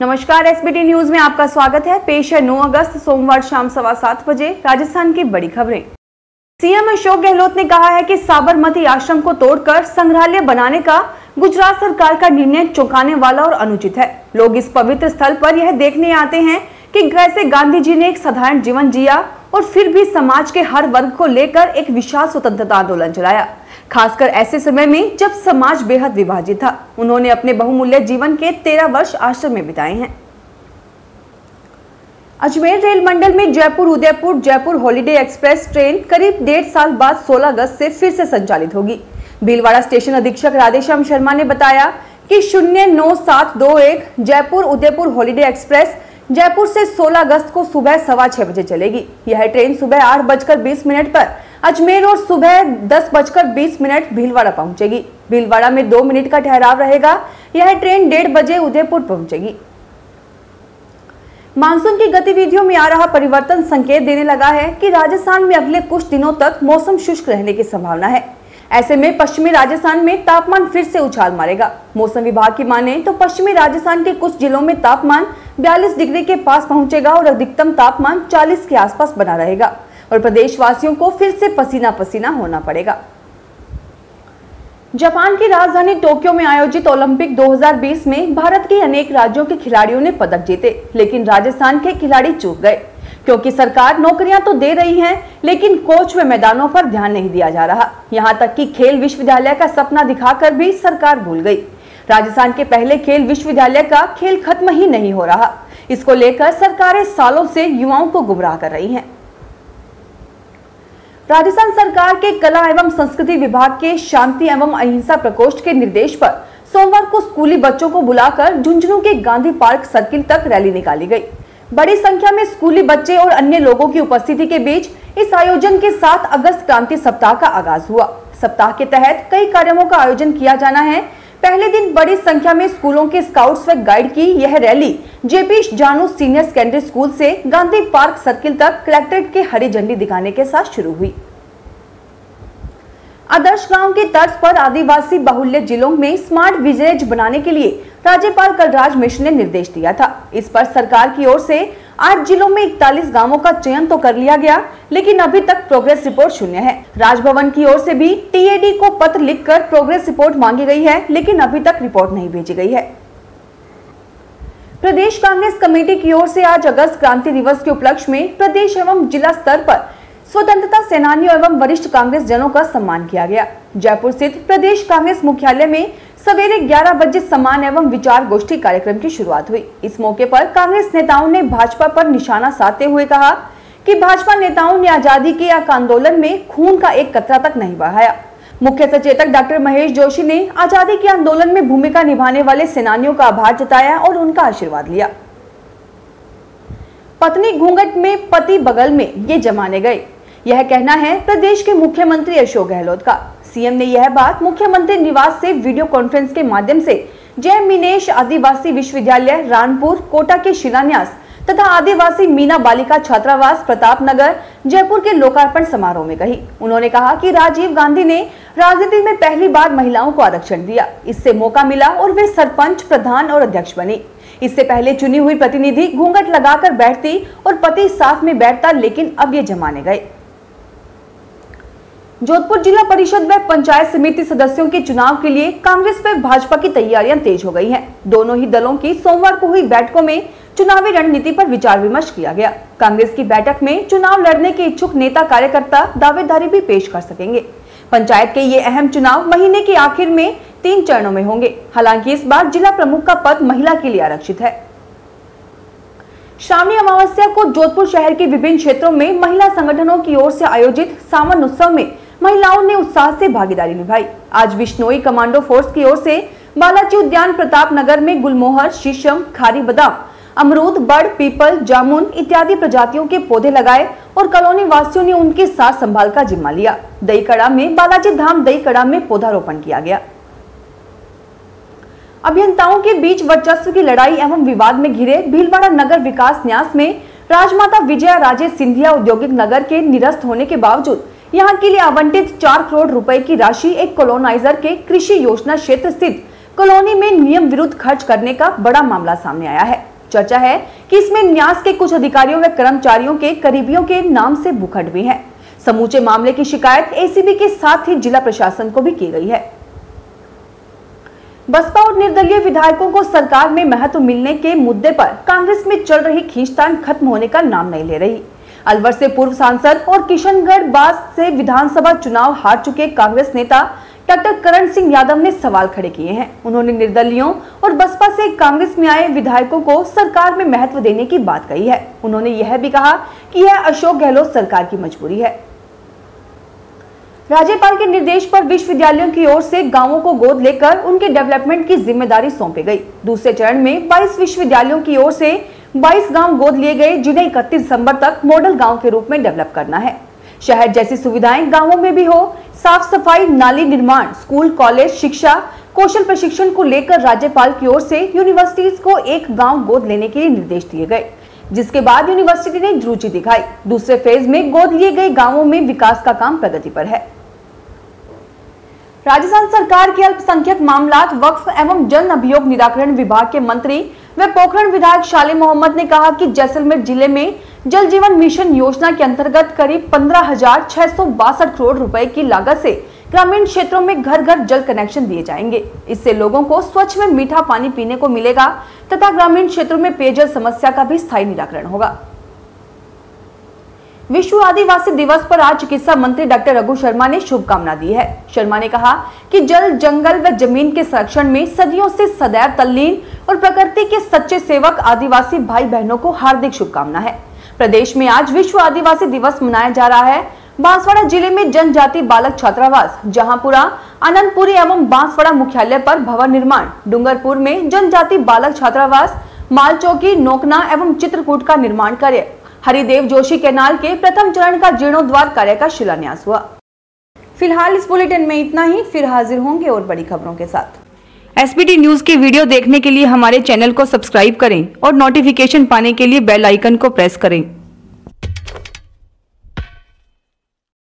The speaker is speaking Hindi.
नमस्कार एसबीटी न्यूज़ में आपका स्वागत है। पेश है 9 अगस्त, सोमवार शाम सवा सात बजे, राजस्थान की बड़ी खबरें। सीएम अशोक गहलोत ने कहा है कि साबरमती आश्रम को तोड़कर संग्रहालय बनाने का गुजरात सरकार का निर्णय चौंकाने वाला और अनुचित है। लोग इस पवित्र स्थल पर यह देखने आते हैं कि कैसे गांधी जी ने एक साधारण जीवन जिया और फिर भी समाज के हर वर्ग को लेकर एक विशाल स्वतंत्रता आंदोलन चलाया। खासकर ऐसे समय में जब समाज बेहद विभाजित था। उन्होंने अपने बहुमूल्य जीवन के तेरह वर्ष आश्रम में बिताए हैं। अजमेर रेल मंडल में Jaipur, Udaipur, Jaipur holiday express train करीब डेढ़ साल बाद 16 अगस्त से फिर से संचालित होगी। भीलवाड़ा स्टेशन अधीक्षक राधेश्याम शर्मा ने बताया कि शून्य नौ सात दो एक जयपुर, उदयपुर हॉलिडे एक्सप्रेस जयपुर से 16 अगस्त को सुबह सवा छह बजे चलेगी। यह ट्रेन सुबह आठ बजकर बीस मिनट पर अजमेर और सुबह दस बजकर बीस मिनट भीलवाड़ा पहुंचेगी। भीलवाड़ा में दो मिनट का ठहराव रहेगा। यह ट्रेन डेढ़ बजे उदयपुर पहुंचेगी। मानसून की गतिविधियों में आ रहा परिवर्तन संकेत देने लगा है कि राजस्थान में अगले कुछ दिनों तक मौसम शुष्क रहने की संभावना है। ऐसे में पश्चिमी राजस्थान में तापमान फिर से उछाल मारेगा। मौसम विभाग की माने तो पश्चिमी राजस्थान के कुछ जिलों में तापमान 42 डिग्री के पास पहुंचेगा और अधिकतम तापमान 40 के आसपास बना रहेगा और प्रदेशवासियों को फिर से पसीना पसीना होना पड़ेगा। जापान की राजधानी टोक्यो में आयोजित ओलंपिक 2020 में भारत के अनेक राज्यों के खिलाड़ियों ने पदक जीते, लेकिन राजस्थान के खिलाड़ी चूक गए। क्योंकि सरकार नौकरियाँ तो दे रही है, लेकिन कोच व मैदानों पर ध्यान नहीं दिया जा रहा। यहाँ तक कि खेल विश्वविद्यालय का सपना दिखाकर भी सरकार भूल गई। राजस्थान के पहले खेल विश्वविद्यालय का खेल खत्म ही नहीं हो रहा। इसको लेकर सरकारें सालों से युवाओं को गुमराह कर रही हैं। राजस्थान सरकार के कला एवं संस्कृति विभाग के शांति एवं अहिंसा प्रकोष्ठ के निर्देश पर सोमवार को स्कूली बच्चों को बुलाकर झुंझुनू के गांधी पार्क सर्किल तक रैली निकाली गई। बड़ी संख्या में स्कूली बच्चे और अन्य लोगों की उपस्थिति के बीच इस आयोजन के साथ अगस्त क्रांति सप्ताह का आगाज़ हुआ। सप्ताह के तहत कई कार्यक्रमों का आयोजन किया जाना है। पहले दिन बड़ी संख्या में स्कूलों के स्काउट्स व गाइड की यह rally JP Janu senior secondary school से गांधी पार्क सर्किल तक कलेक्ट्रेट के हरी झंडी दिखाने के साथ शुरू हुई। आदर्श गाँव के तर्ज पर आदिवासी बाहुल्य जिलों में स्मार्ट विलेज बनाने के लिए राज्यपाल कलराज मिश्र ने निर्देश दिया था। इस पर सरकार की ओर से आठ जिलों में इकतालीस गाँवों का चयन तो कर लिया गया, लेकिन अभी तक प्रोग्रेस रिपोर्ट शून्य है। राजभवन की ओर से भी टीएडी को पत्र लिखकर प्रोग्रेस रिपोर्ट मांगी गई है, लेकिन अभी तक रिपोर्ट नहीं भेजी गई है। प्रदेश कांग्रेस कमेटी की ओर से आज अगस्त क्रांति दिवस के उपलक्ष्य में प्रदेश एवं जिला स्तर पर स्वतंत्रता सेनानियों एवं वरिष्ठ कांग्रेस जनों का सम्मान किया गया। जयपुर स्थित प्रदेश कांग्रेस मुख्यालय में सवेरे 11 बजे सम्मान एवं विचार गोष्ठी कार्यक्रम की शुरुआत हुई। इस मौके पर कांग्रेस नेताओं ने भाजपा पर निशाना साधते हुए कहा कि भाजपा नेताओं ने आज़ादी के आंदोलन में खून का एक कतरा तक नहीं बहाया। मुख्य सचेतक डॉक्टर महेश जोशी ने आज़ादी के आंदोलन में भूमिका निभाने वाले सेनानियों का आभार जताया और उनका आशीर्वाद लिया। पत्नी घूंघट में पति बगल में ये जमाने गए। यह कहना है प्रदेश के मुख्यमंत्री अशोक गहलोत का। सीएम ने यह बात मुख्यमंत्री निवास से वीडियो कॉन्फ्रेंस के माध्यम से जय मिनेश आदिवासी विश्वविद्यालय, रानपुर, कोटा के शिलान्यास तथा आदिवासी मीना बालिका छात्रावास प्रताप नगर जयपुर के लोकार्पण समारोह में कही। उन्होंने कहा कि राजीव गांधी ने राजनीति में पहली बार महिलाओं को आरक्षण दिया। इससे मौका मिला और वे सरपंच, प्रधान और अध्यक्ष बने। इससे पहले चुनी हुई प्रतिनिधि घूंघट लगाकर बैठती और पति साथ में बैठता, लेकिन अब ये जमाने गए। जोधपुर जिला परिषद व पंचायत समिति सदस्यों के चुनाव के लिए कांग्रेस व भाजपा की तैयारियाँ तेज हो गई हैं। दोनों ही दलों की सोमवार को हुई बैठकों में चुनावी रणनीति पर विचार विमर्श किया गया। कांग्रेस की बैठक में चुनाव लड़ने के इच्छुक नेता कार्यकर्ता दावेदारी भी पेश कर सकेंगे। पंचायत के ये अहम चुनाव महीने के आखिर में तीन चरणों में होंगे। हालाँकि इस बार जिला प्रमुख का पद महिला के लिए आरक्षित है। श्रावणी अमावस्या को जोधपुर शहर के विभिन्न क्षेत्रों में महिला संगठनों की ओर से आयोजित सावन उत्सव में महिलाओं ने उत्साह से भागीदारी निभाई। आज विश्नोई कमांडो फोर्स की ओर से बालाजी उद्यान प्रताप नगर में गुलमोहर, शीशम, खारी बदाम, अमरूद, बड़, पीपल, जामुन इत्यादि प्रजातियों के पौधे लगाए और कॉलोनी वासियों ने उनके साथ संभाल का जिम्मा लिया। दही कड़ा में, बालाजी धाम दही कड़ा में पौधारोपण किया गया। अभियंताओं के बीच वर्चस्व की लड़ाई एवं विवाद में घिरे भीलवाड़ा नगर विकास न्यास में राजमाता विजया राजे सिंधिया औद्योगिक नगर के निरस्त होने के बावजूद यहाँ के लिए आवंटित चार करोड़ रुपए की राशि एक कोलोनाइजर के कृषि योजना क्षेत्र स्थित कॉलोनी में नियम विरुद्ध खर्च करने का बड़ा मामला सामने आया है। चर्चा है कि इसमें न्यास के कुछ अधिकारियों व कर्मचारियों के करीबियों के नाम से भूखट भी है। समूचे मामले की शिकायत एसीबी के साथ ही जिला प्रशासन को भी की गई है। बसपा और निर्दलीय विधायकों को सरकार में महत्व मिलने के मुद्दे पर कांग्रेस में चल रही खींचतान खत्म होने का नाम नहीं ले रही। अलवर से पूर्व सांसद और किशनगढ़ बास से विधानसभा चुनाव हार चुके कांग्रेस नेता डॉक्टर करण सिंह यादव ने सवाल खड़े किए हैं। उन्होंने निर्दलियों और बसपा से कांग्रेस में आए विधायकों को सरकार में महत्व देने की बात कही है। उन्होंने यह भी कहा कि यह अशोक गहलोत सरकार की मजबूरी है। राज्यपाल के निर्देश पर विश्वविद्यालयों की ओर से गाँवों को गोद लेकर उनके डेवलपमेंट की ज़िम्मेदारी सौंपी गई। दूसरे चरण में 22 विश्वविद्यालयों की ओर से 22 गाँव गोद लिए गए, जिन्हें इकतीस दिसंबर तक मॉडल गाँव के रूप में डेवलप करना है। शहर जैसी सुविधाएँ गाँवों में भी हो साफ़ सफ़ाई नाली निर्माण, स्कूल, कॉलेज, शिक्षा, कौशल प्रशिक्षण को लेकर राज्यपाल की ओर से यूनिवर्सिटीज को एक गाँव गोद लेने के लिए निर्देश दिए गए, जिसके बाद यूनिवर्सिटी ने रुचि दिखाई। दूसरे फ़ेज़ में गोद लिए गए गाँवों में विकास का काम प्रगति पर है। राजस्थान सरकार के अल्पसंख्यक मामला वक्फ एवं जन अभियोग निराकरण विभाग के मंत्री व पोखरण विधायक शाली मोहम्मद ने कहा कि जैसलमेर ज़िले में जल जीवन मिशन योजना के अंतर्गत करीब पंद्रह करोड़ रुपए की लागत से ग्रामीण क्षेत्रों में घर घर जल कनेक्शन दिए जाएँगे। इससे लोगों को स्वच्छ में मीठा पानी पीने को मिलेगा तथा ग्रामीण क्षेत्रों में पेयजल समस्या का भी स्थायी निराकरण होगा। विश्व आदिवासी दिवस पर आज चिकित्सा मंत्री डॉक्टर रघु शर्मा ने शुभकामना दी है। शर्मा ने कहा कि जल, जंगल व ज़मीन के संरक्षण में सदियों से सदैव तल्लीन और प्रकृति के सच्चे सेवक आदिवासी भाई बहनों को हार्दिक शुभकामना है। प्रदेश में आज विश्व आदिवासी दिवस मनाया जा रहा है। बांसवाड़ा ज़िले में जनजाति बालक छात्रावास, जहांपुरा, आनंदपुरी एवं बांसवाड़ा मुख्यालय पर भवन निर्माण, डूंगरपुर में जनजाति बालक छात्रावास, मालचौकी, नोकना एवं चित्रकूट का निर्माण कार्य। हरिदेव जोशी कैनाल के प्रथम चरण का जीर्णोद्वार कार्य का शिलान्यास हुआ। फ़िलहाल इस बुलेटिन में इतना ही, फिर हाजिर होंगे और बड़ी खबरों के साथ। एसपीटी न्यूज़ के वीडियो देखने के लिए हमारे चैनल को सब्सक्राइब करें और नोटिफिकेशन पाने के लिए बेल आइकन को प्रेस करें।